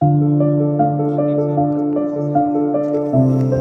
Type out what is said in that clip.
はい、ありがと。